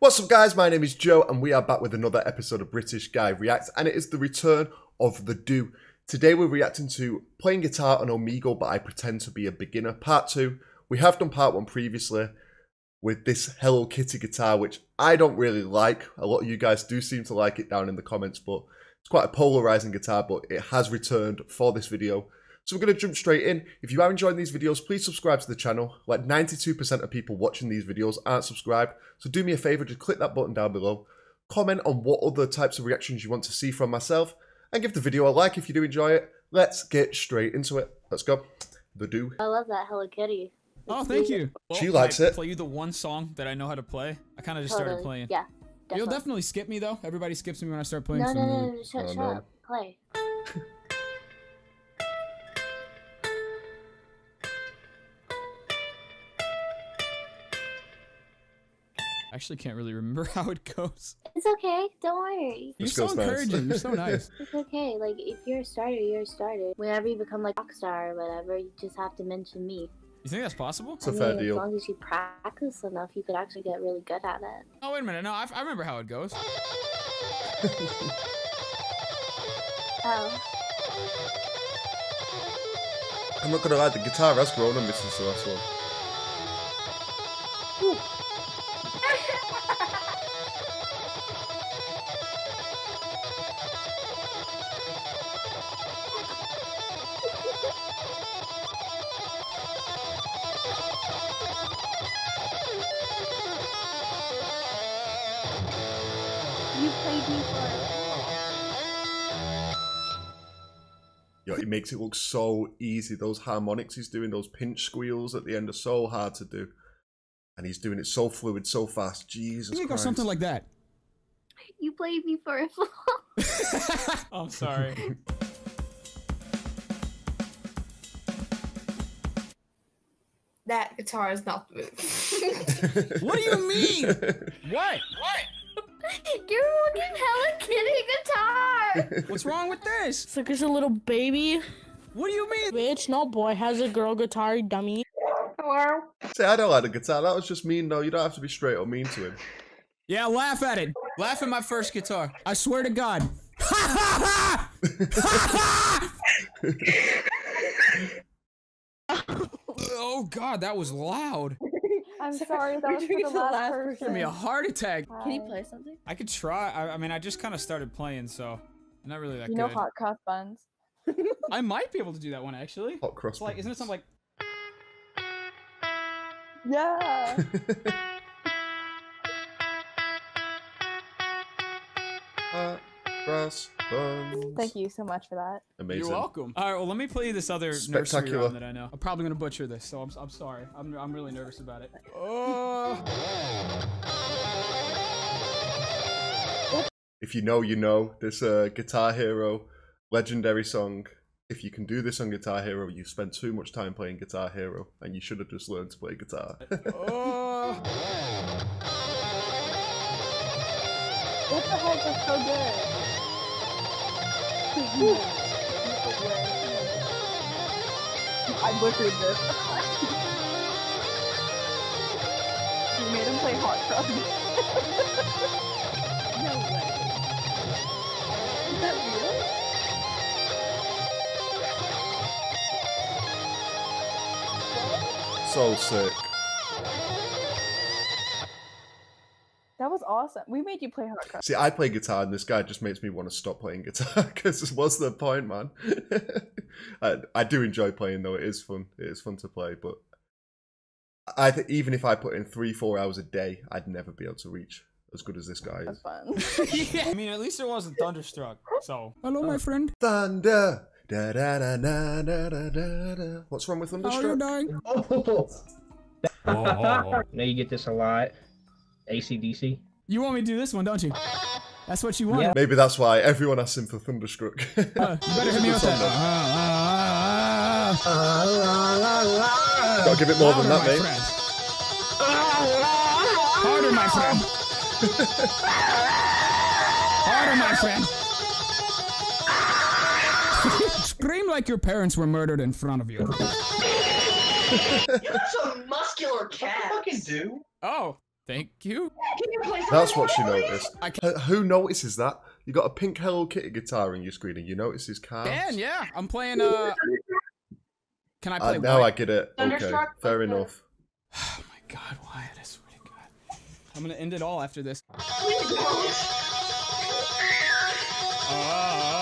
What's up, guys? My name is Joe, and we are back with another episode of British Guy Reacts, and it is the return of the Dooo. Today, we're reacting to playing guitar on Omegle, but I pretend to be a beginner. Part two. We have done part one previously with this Hello Kitty guitar, which I don't really like. A lot of you guys do seem to like it down in the comments, but it's quite a polarizing guitar, but it has returned for this video. So we're going to jump straight in. If you are enjoying these videos, please subscribe to the channel. Like 92% of people watching these videos aren't subscribed. So do me a favor, just click that button down below. Comment on what other types of reactions you want to see from myself. And give the video a like if you do enjoy it. Let's get straight into it. Let's go. The Dooo. I love that Hello Kitty. Oh, thank you. She likes I it. Play you the one song that I know how to play. I kind of just started playing. Yeah. You'll definitely. definitely skip me though. Everybody skips me when I start playing. No, so no, no, no, shut, Oh, shut no. up. Play. actually can't really remember how it goes. It's okay. Don't worry. You're This so goes nice. encouraging. You're so nice. It's okay. Like, if you're a starter, you're a starter. Whenever you become like a rock star or whatever, you just have to mention me. You think that's possible? It's a I fair mean, deal. As long as you practice enough, you could actually get really good at it. Oh wait a minute. No, I, I remember how it goes. Oh. I'm not going to lie, the guitar has grown on me since the last one. Oh. You played me for Yo, it makes it look so easy. Those harmonics he's doing, those pinch squeals at the end are so hard to do. And he's doing it so fluid, so fast. Jesus I think it goes Christ. something like that. You played me for a flop. I'm sorry. That guitar is not the move. what do you mean? What? What? You're looking Hello Kitty guitar. What's wrong with this? It's like it's a little baby. What do you mean? Bitch, no boy has a girl guitar, dummy. Hello? Say, I don't like the guitar. That was just mean, though. You don't have to be straight or mean to him. Yeah, laugh at it. Laugh at my first guitar. I swear to God. Ha ha ha! oh God, that was loud. I'm Sorry, sorry, that was for the the last last person. Give me a heart attack. Hi. Can you play something? I could try. I, I mean, I just kind of started playing, so I'm not really that You know hot cross buns. I might be able to do that one actually. Hot cross. It's like, isn't it something like? Yeah. Hot cross buns. Thank you so much for that. Amazing. You're welcome. All right, well, let me play you this other nursery rhyme that I know. I'm probably gonna butcher this, so I'm, I'm sorry. I'm, I'm really nervous about it. Oh. If you know, you know. This uh, Guitar Hero legendary song. If you can do this on Guitar Hero, you spend too much time playing Guitar Hero, and you should have just learned to play guitar. Oh. What the heck? That's so good. I butchered this. you made him play hot cross. no way. Is that real? so sick. Awesome. We made you play hot cross. See, I play guitar, and this guy just makes me want to stop playing guitar. Because what's the point, man? I, I do enjoy playing, though. It is fun. It is fun to play, but I think even if I put in three, four hours a day, I'd never be able to reach as good as this guy is. fun. yeah. I mean, at least it wasn't thunderstruck. So. Hello, my uh, friend. Thunder. Da, da, da, da, da, da, da, da. What's wrong with How are you Thunderstruck? doing? Oh. oh, oh. now you get this a lot. AC/DC. You want me to do this one, don't you? That's what you want. Yeah. Maybe that's why everyone asks him for Thunderstruck. Uh, you better hit me with that. Gotta give it more ah. than that, my mate. friend. Harder, my friend. Harder, my friend. Scream like your parents were murdered in front of you. You're some muscular cat. fucking do? Oh, Thank you. Can you play That's what she for noticed. I Uh, Who notices that? You got a pink Hello Kitty guitar in your screen and you notice his cars. Dan, yeah, I'm playing. Uh, can I Uh, play? now I get it. Okay, fair enough. Oh my God, Wyatt, I swear to God, I'm gonna end it all after this.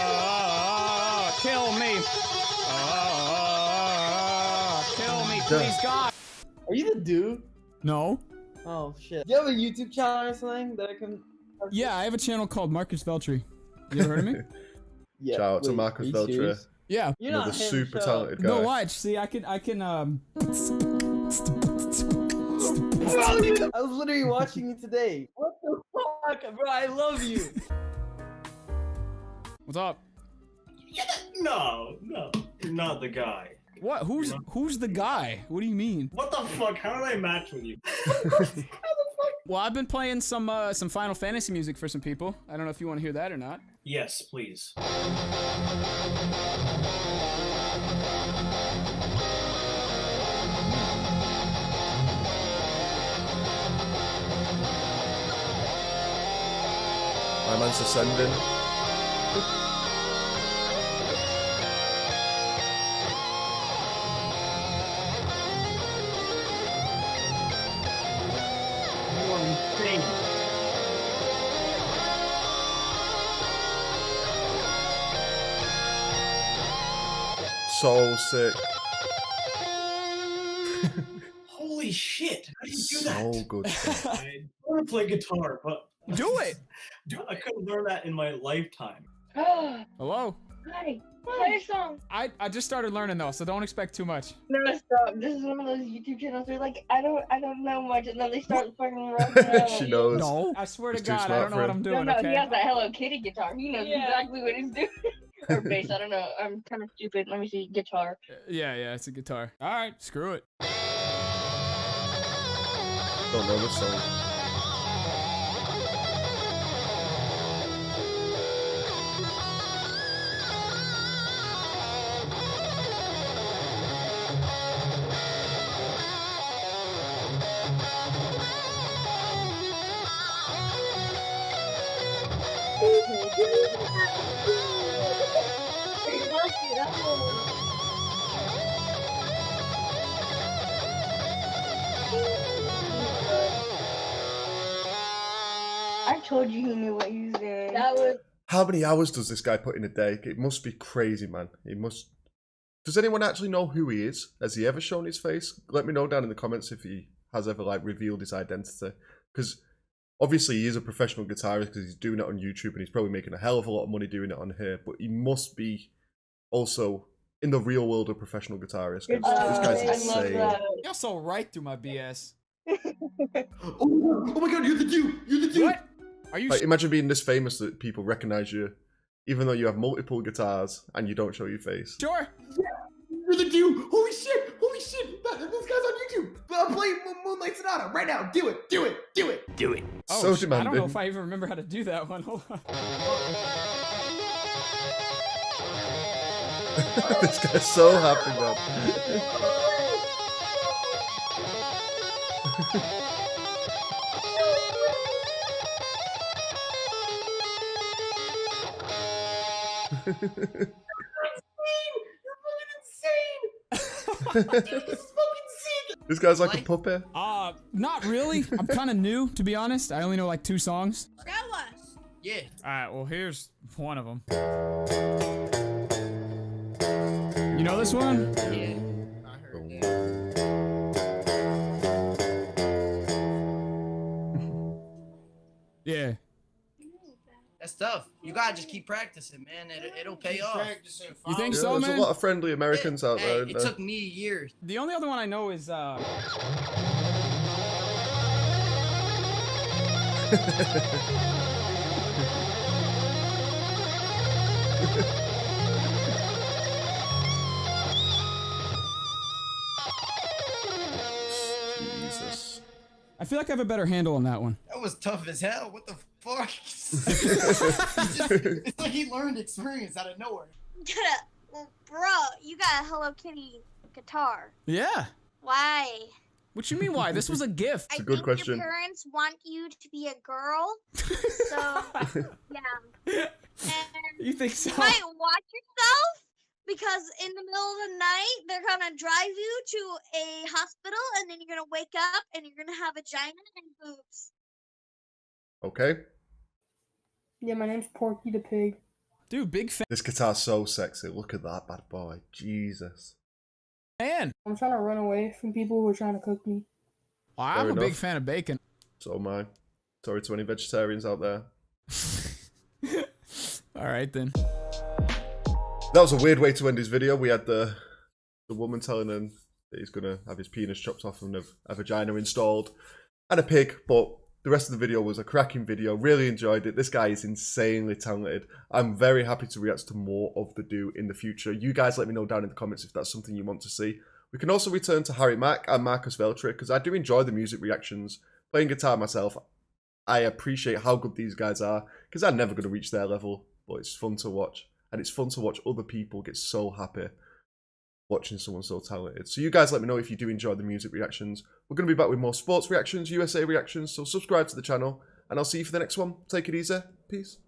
Ah, kill me. Ah, kill me, please, God. Are you the dude? No. Oh shit. Do you have a YouTube channel or something that I can? Yeah, I have a channel called Marcus Veltri. You ever heard of me? Yeah. Shout out to Marcus are Veltri. serious? Yeah. You're Another not him, super shut talented guy. No, watch. See, I can, I can, um. up. I was literally watching you today. What the fuck, bro? I love you. What's up? No, no, you're not the guy. What? Who's who's the guy? What do you mean? What the fuck? How did I match with you? Well, I've been playing some uh, some Final Fantasy music for some people. I don't know if you want to hear that or not. Yes, please. My man's ascending. So sick. Holy shit! How do you do that? So good. I want to play guitar, but Do it. Dude, I couldn't learn that in my lifetime. Hello. Hi. Play a song. I I just started learning though, so don't expect too much. No, stop. This is one of those YouTube channels where like I don't I don't know much and then they start fucking rapping she knows. No. I swear to God, I don't know for what. I'm No, doing. no, Okay. he has that Hello Kitty guitar. He knows Yeah. exactly what he's doing. Or bass, I don't know. I'm kind of stupid. Let me see. Guitar. Uh, yeah, yeah, it's a guitar. All right, screw it. Don't know this song. I told you he knew what he was doing. That was How many hours does this guy put in a day? It must be crazy, man. He must. Does anyone actually know who he is? Has he ever shown his face? Let me know down in the comments if he has ever like revealed his identity. Because obviously he is a professional guitarist because he's doing it on YouTube and he's probably making a hell of a lot of money doing it on here. But he must be also in the real world a professional guitarist. 'cause Good this guy's insane. You're so right through my BS. Oh, oh my god, you're the dude! You're the dude! What? Are you? Like, imagine being this famous that people recognize you, even though you have multiple guitars and you don't show your face. sure. Yeah. You're the dude! Holy shit! Holy shit! That, this guy's on YouTube! Uh, play Mo- Moonlight Sonata right now! Do it! Do it! Do it! Do it! Oh, so sh- I don't know if I even remember how to do that one. Hold on. this guy's so happy, man. this guy's like a puppet. Uh, not really. I'm kind of new, to be honest. I only know like two songs. Yeah. All right. Well, here's one of them. You know this one? Yeah. Yeah. That's tough. You gotta just keep practicing, man. It, it'll pay off. You think Yeah, so, there's man? There's a lot of friendly Americans out hey, there. it isn't there? took me years. The only other one I know is uh. feel like I have a better handle on that one. That was tough as hell. What the fuck? it's like he learned experience out of nowhere. well, bro, you got a Hello Kitty guitar. Yeah. Why? What you mean why? This was a gift. It's I a good think question. your parents want you to be a girl, so yeah. And You think so? you might watch yourself because in the middle of the night they're gonna drive you to a hospital, and then you're gonna wake up and you're gonna have a vagina and boobs. Okay. Yeah, my name's Porky the Pig. Dude, big fan. This guitar's so sexy. Look at that bad boy. Jesus. Man. I'm trying to run away from people who are trying to cook me. Well, I'm Fair a big fan of bacon. So am I. Sorry to any vegetarians out there. All right then. That was a weird way to end his video. We had the the woman telling him that he's gonna have his penis chopped off and a, a vagina installed, and a pig. But the rest of the video was a cracking video. Really enjoyed it. This guy is insanely talented. I'm very happy to react to more of the Dooo in the future. You guys let me know down in the comments if that's something you want to see. We can also return to Harry Mack and Marcus Veltri because I do enjoy the music reactions. Playing guitar myself, I appreciate how good these guys are because I'm never going to reach their level, but it's fun to watch. And it's fun to watch other people get so happy watching someone so talented. So you guys let me know if you do enjoy the music reactions. We're going to be back with more sports reactions, USA reactions, so subscribe to the channel, and I'll see you for the next one. Take it easy. Peace.